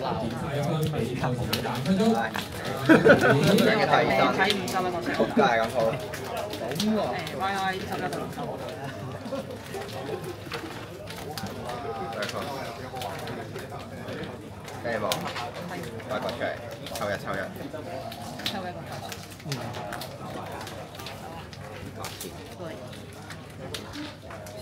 兩嘅睇誒真，睇五十一個仆街咁好。誒 Y Y 十一個跟住望，再掘出嚟，抽一抽一，抽一個對，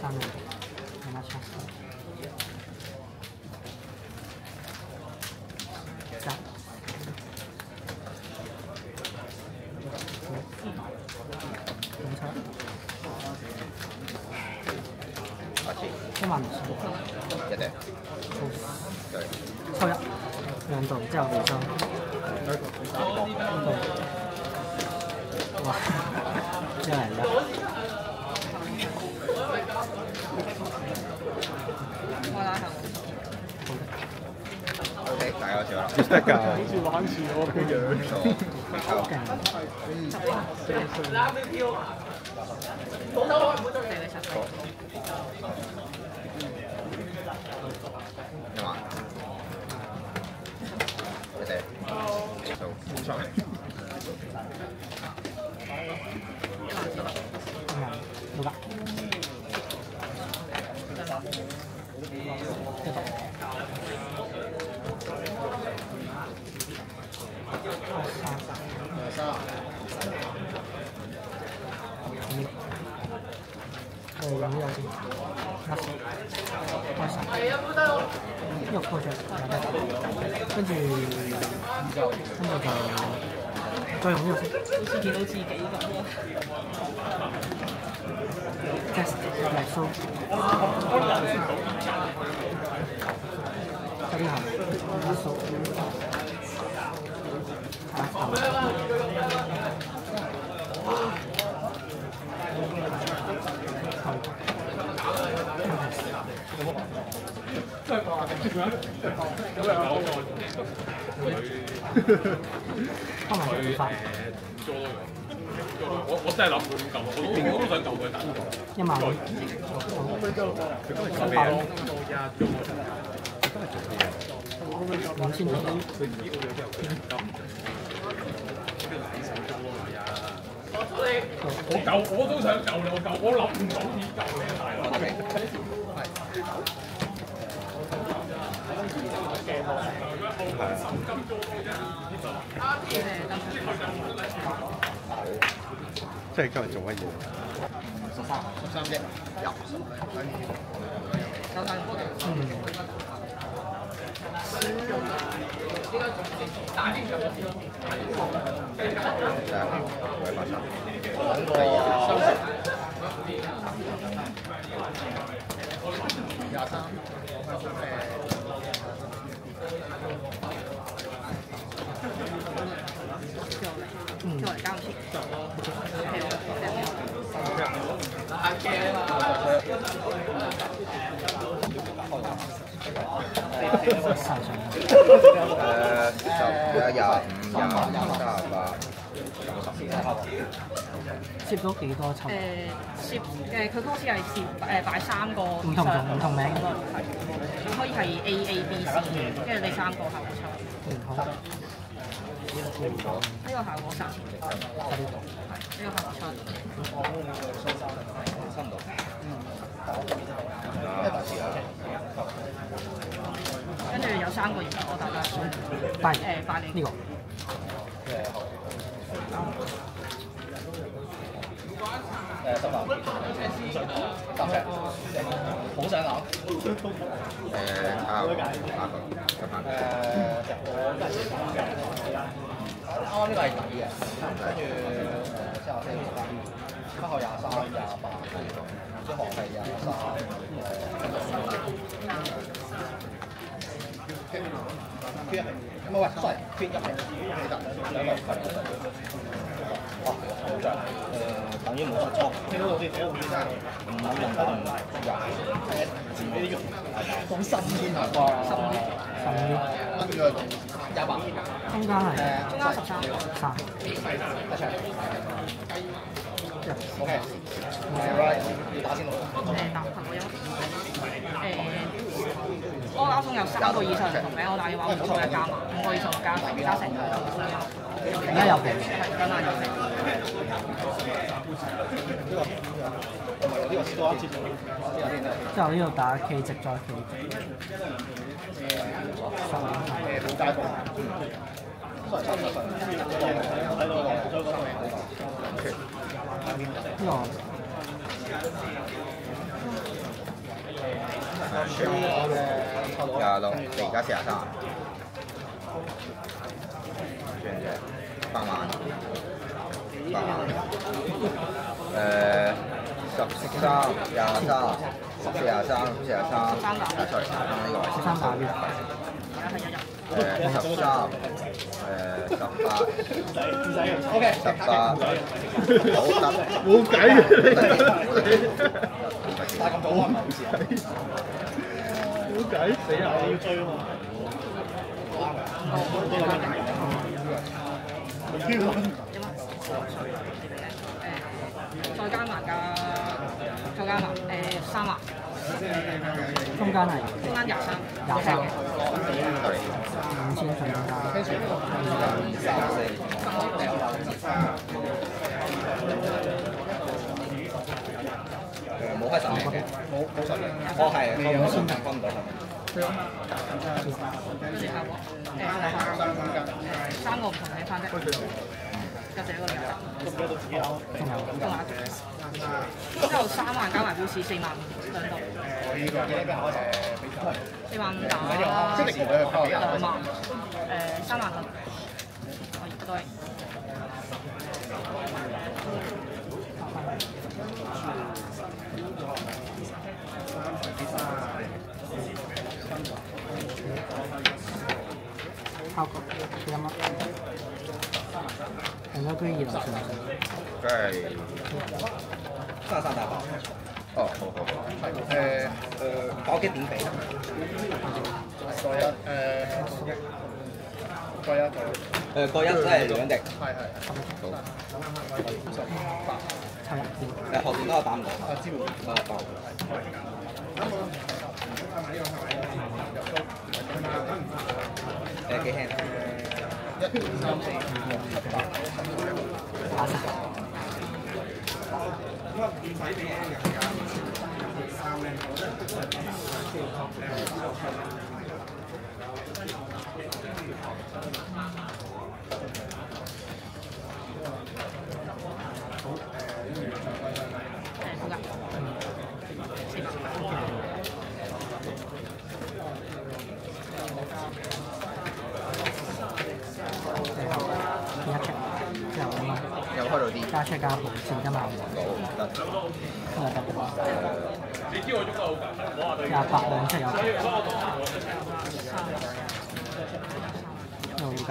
三六兩百七十。三。兩七。開始，一萬六十。一隻，對，抽一。兩度之後回收。呢度。哇！真係啦。我拉後。OK，大家笑啦。得㗎，好似玩住我個樣。一萬，一隻，數出嚟，一萬六百。一度。誒有呢有先，甩手，開手，呢個開咗，跟住跟住就再用呢個先好似見到自己咁咯。，test 嚟數，嗰啲係甩手，下頭。我我真係諗佢咁救，我都想救佢，但一萬，佢，今日五千幾。我救我都想救你，我救我諗唔到點救你啊，大佬。即係今日做乜嘢？十三，十三隻，入，有晒波第一，兩百三，第二，收成，廿三，誒，十一、廿五、廿三十八，攝咗幾多層？誒攝誒佢公司係攝誒擺三個唔同種唔同名。係可以係 A A B C 嘅，跟住你三個效果抽。嗯，好。呢個效果三千，係呢個效果七，跟住有三個月我大家八誒八零呢個誒，啊，八個，一萬，啱啱呢個係底嘅，跟住誒之後四十八，北後廿三、廿八，即行係廿三。缺一係，唔係喂，sorry，缺一係，兩個分。哦，好像誒，等於冇出錯。聽到好似睇到好似真係唔諗唔得唔，係自己呢個講新鮮啊啩，十五，跟住廿八，中間係中間十三，三，一齊。OK，誒，要打先咯。誒答合我有柯打松有三個以上唔同名，我打電話五個一加碼，五個以上加碼加成兩百蚊而家有平，係兩萬有平。之後呢度打 K 值再 K 值，十五誒冇街坊，sorry sorry sorry，喺度再講呢個而家四廿三，轉嘅八萬，八萬，誒十三、廿三、四廿三、四廿三，啊，sorry，啱啱呢個位十三，誒十三，誒十八，，OK，十八，好得，冇計嘅打咁早啊，冇事啊，計死啊！要追啊嘛，再加埋加，再加埋誒三萬，中間係。中間廿三，廿三。五千上加，誒冇開十名我係我我通常分唔到十名。跟住下喎，誒誒三個唔同嘅翻啫，就這個兩集，都唔記得自己考，仲有中亞之後三萬加埋標示四萬五兩度，我呢個，四萬五打兩萬，誒三萬蚊，可以都係。效果幾多蚊？人家居二樓上上，佢係三三大把，哦，好好好，誒誒搞幾點比？個一誒，個一就誒個一都係兩滴，係係十八，七一誒學電誒幾輕，一二三四五六七八，打晒。誒好噶，四百。誒，一 check 之後咁啊，有開到啲，加 check 加盤先一萬五，冇得，今日得嘅。你知我喐得好緊，唔好話對廿八兩廿好噶，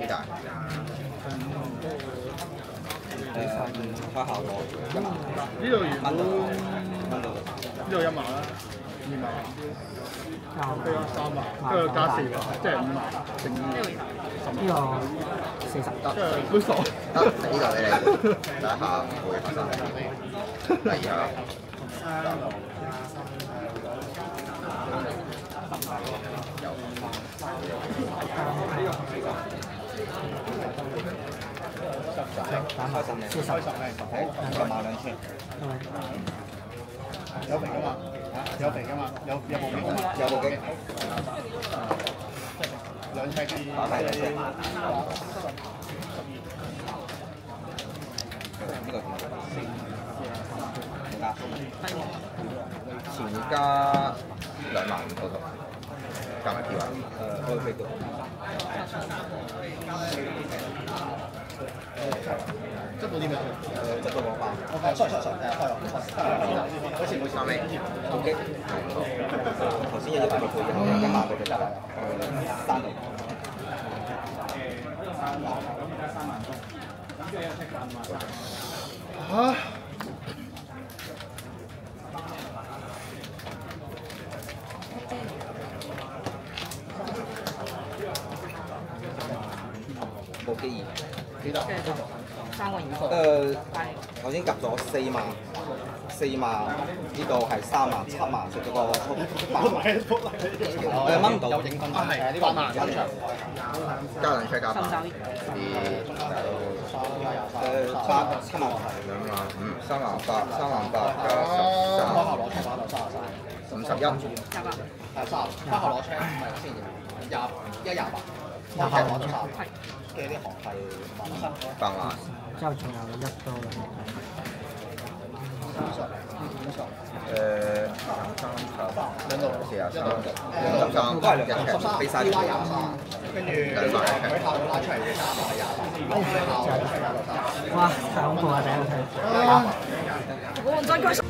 幾大？誒開效果，呢度原本呢度一萬啦，二萬，廿跟住三萬，跟住加四萬，即係五萬，乘呢個呢個四十，得，好傻。得呢個你，第一下冇嘢發生，第二下打埋四十，開十零十好，十萬兩千，有肥噶嘛？有肥噶嘛？有有部機㗎嘛？有部機，兩尺至打埋兩尺十呢個點啊？低望，前加兩萬五嗰度，加埋 P 啊？誒，開飛到。執到啲咩？誒，執到攞包。我係 sorry sorry sorry，誒開咗，好似冇三尾，攻擊。頭先有一百個配，一萬個就得啦。三度。嚇！跟住就三個元素。誒係頭先夾咗四萬，四萬呢度係三萬七萬，食咗個八萬，誒掹到有影分啊，係呢個萬分場，加兩車加甚至誒八七萬，兩萬五，三萬八，三萬八加開十後攞車打到三十三，五十一，廿八係三十，開後攞車係先廿一廿八，開後攞到三十，係跟住啲學費萬三，八萬，之後仲有一多兩五十五十。三十，兩度四廿三，十三，都係兩一十三尺，俾晒拉廿三，跟住兩萬一尺佢校拉出嚟嘅三係廿八，我唔係校拉出嚟廿八。哇！太恐怖啦！第一個睇。我真佢。